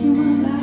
you were back.